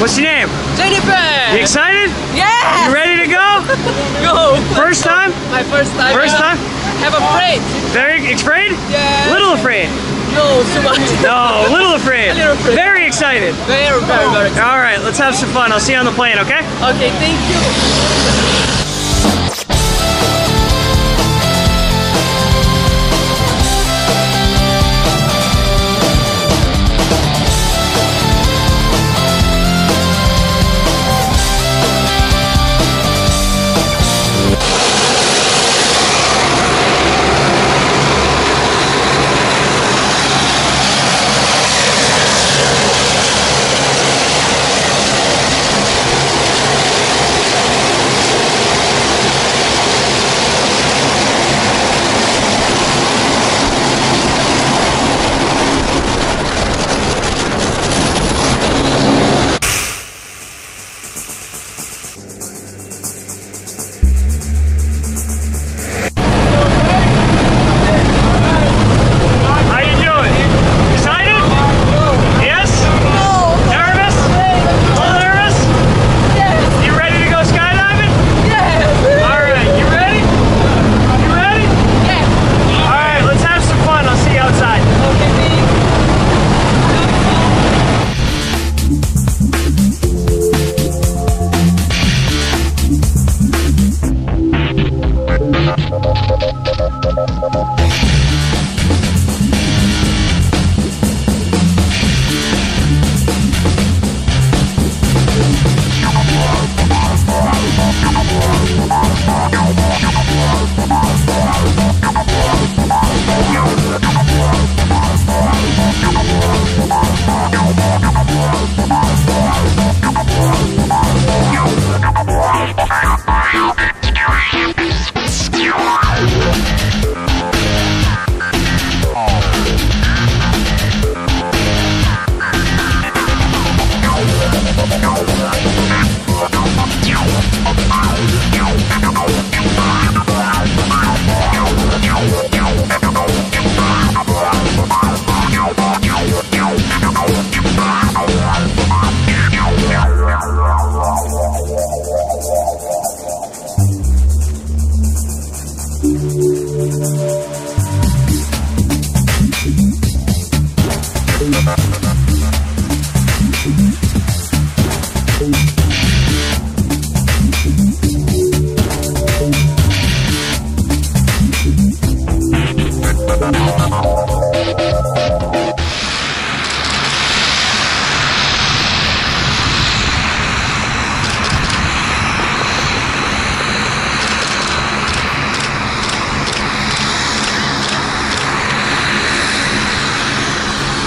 What's your name? Gennifer! You excited? Yes! You ready to go? Go! First time? My first time. First yeah. time? Have a afraid. Very afraid? Yeah. Little afraid. No, too much. No, little afraid. A little afraid. Very excited. Very, very, very. All right, let's have some fun. I'll see you on the plane, okay? Okay, thank you.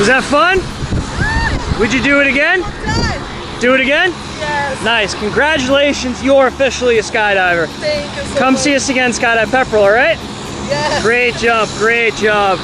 Was that fun? Would you do it again? Do it again? Yes. Nice. Congratulations. You're officially a skydiver. Thank you so Come much. see us again, Skydive Pepperell, all right? Yes. Great job. Great job.